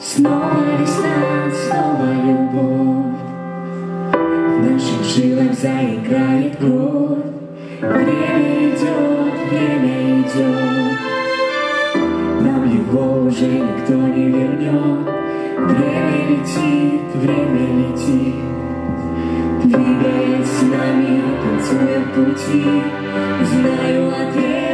Снова весна, снова любовь. В наших жилах заиграет кровь. Время идет, время идет. Нам его уже никто не вернет. Время летит, время летит. Двигаясь с нами, танцуя пути Знаю ответ,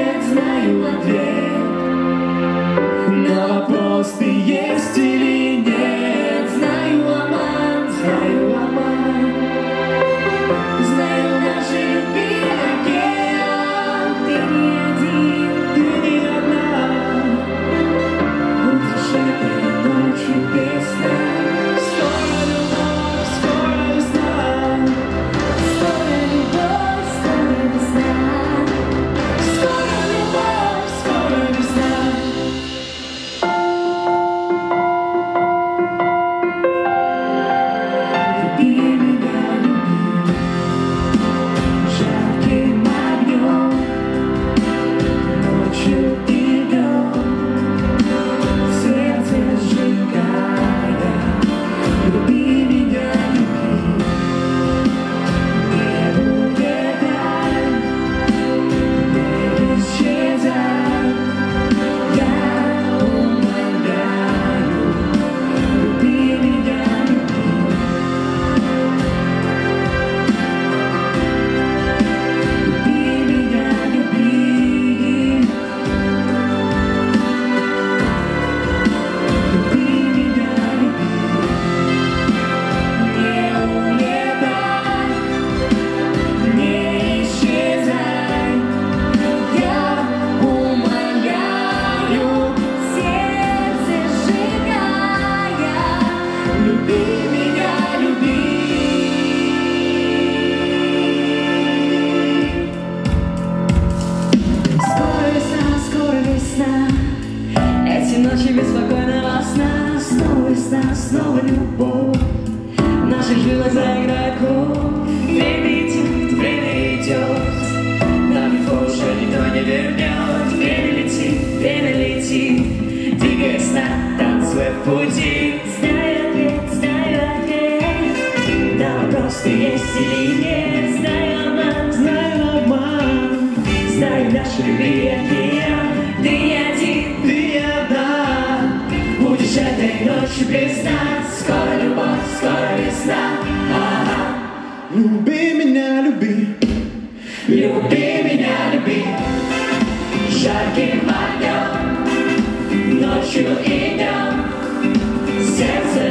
Люби пути. Знаю ответ, знаю ответ. На вопрос ты есть или нет. Знаю обман, знаю обман. Знаю наш любви океан Ты не один, ты одна. Будешь этой ночью без сна Скоро любовь, скоро весна. Ага. Люби меня, люби, Люби меня, люби. Жарким огнем Ночью и ciência